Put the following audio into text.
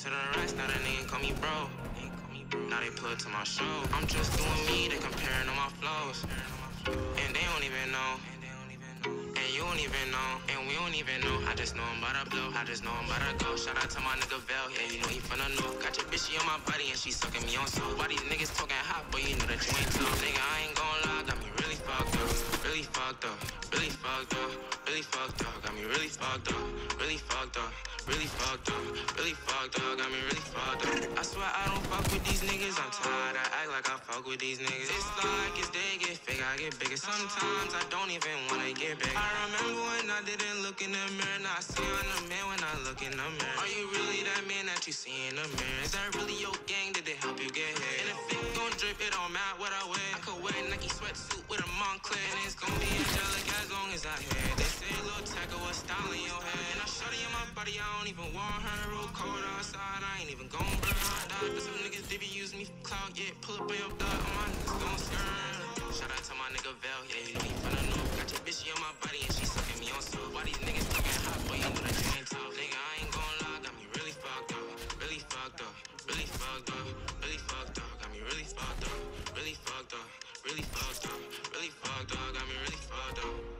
into the rest, now that nigga call me bro. Now they put to my show. I'm just doing me, they comparing all my flows. And they don't even know. And you don't even know. And we don't even know. I just know I'm about to blow. I just know I'm about to go. Shout out to my nigga Vel. Yeah, you know he finna know. Got your bitch on my body and she sucking me on so. Why these niggas talking hot, but you know that you ain't tough. Nigga, I ain't gon' lie. Got me really fucked up. Really fucked up. Really fucked up. Really fucked up. Got me really fucked up. Really fucked up. Really fucked up. Really fucked up. Got me really fucked up. I swear I don't fuck with these niggas. I'm tired. I act like I fuck with these niggas. It's like as they get big, I get bigger. Sometimes I don't even wanna get big. I remember when I didn't look in the mirror. Now I see I'm the man when I look in the mirror. Are you really that man that you see in the mirror? Is that really your gang? Did they help you get here? And if it gon' drip, it don't matter what I wear. I could wear a Nike sweatsuit with a Moncler, and it's gon' be angelic as long as I hear. They say Lil Tecca was style I don't even want her. Real cold outside, I ain't even gon' burn my dog. But some niggas, they be using me for clout, yeah. Pull up on your all my niggas gon' skirt. Shout out to my nigga Val, yeah, you know he finna know. Got your bitch on my body and she sucking me on so. Why these niggas talking hot, that you ain't tough. Nigga, I ain't gon' lie, got me really fucked up. Really fucked up, really fucked up, really fucked up. Got me really fucked up, really fucked up, really fucked up, really fucked up. Got me really fucked up.